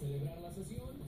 celebrar la sesión.